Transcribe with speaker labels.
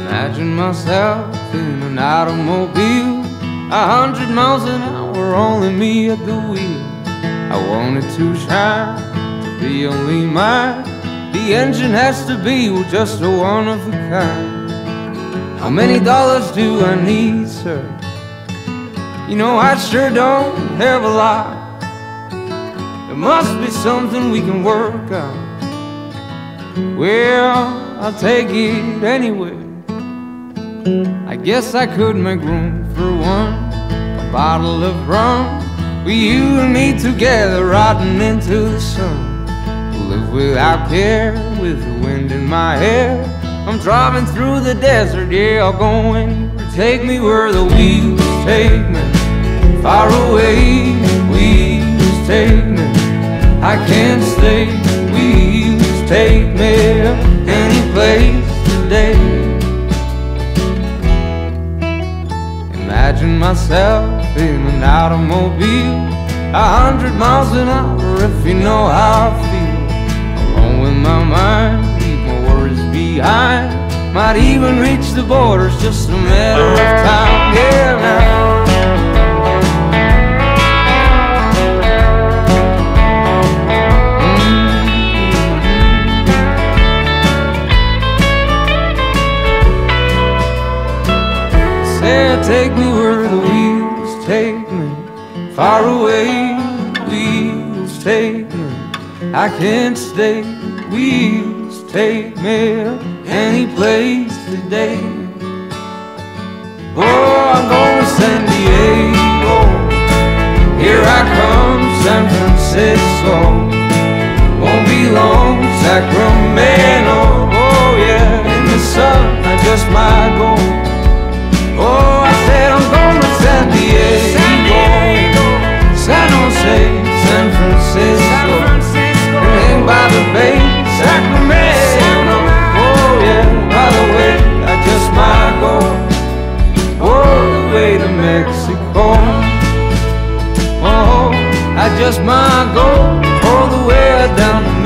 Speaker 1: Imagine myself in an automobile, a hundred miles an hour, only me at the wheel. I want it to shine, to be only mine. The engine has to be just a one of a kind. How many dollars do I need, sir? You know, I sure don't have a lot. There must be something we can work out. Well, I'll take it anyway. I guess I could make room for one, a bottle of rum. With you and me together, riding into the sun. Live without care, with the wind in my hair. I'm driving through the desert, yeah, I'll go anywhere. Take me where the wheels take me, far away. Wheels take me, I can't stay. Wheels take me Imagine myself in an automobile, a hundred miles an hour, if you know how I feel. Alone with my mind, leave my worries behind. Might even reach the borders, just a matter of time. Yeah, now. Say, take me where the wheels take me, far away. Wheels take me, I can't stay. Wheels take me any place today. Oh, I'm going to San Diego. Here I come, San Francisco. Won't be long, Sacramento. Oh, I just might go all the way down.